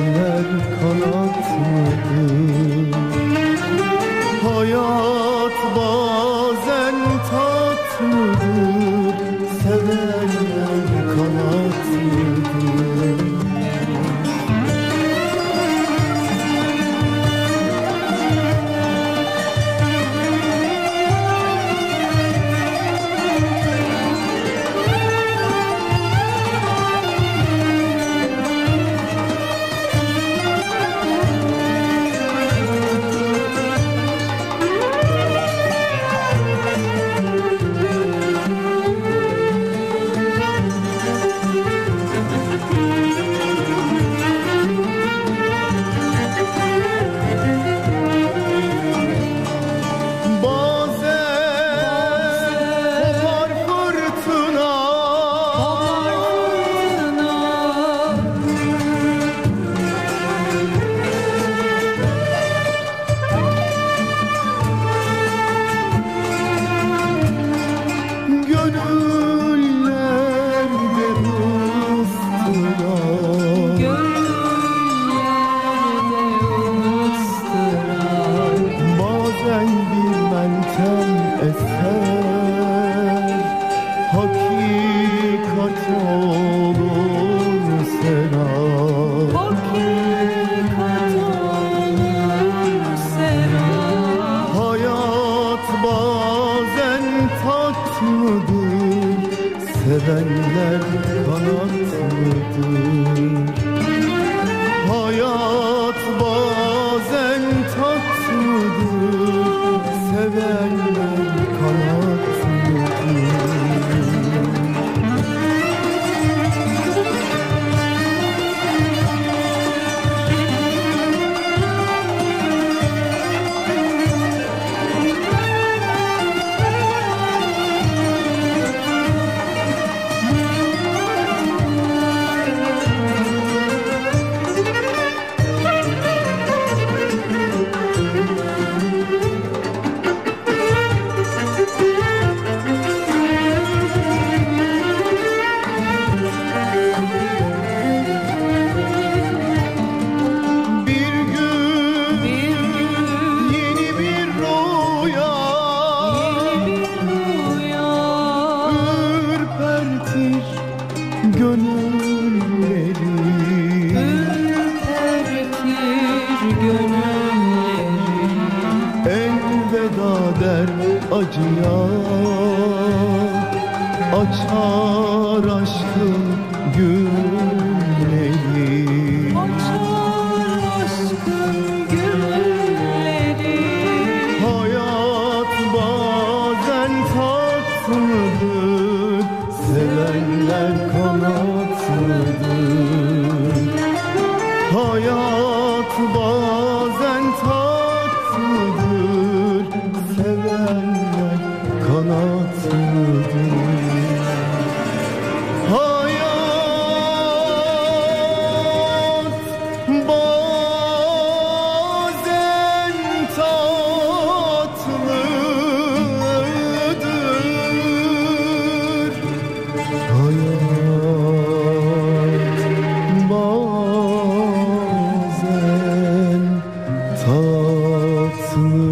Eller kanatmadı hakikat olur selam Hakikat Hayat bazen tatlıdır seven gönülleri Elveda acıya Açar aşkın gülleri Açar aşkın gülleri Hayat bazen tatlıdır Sevenler So.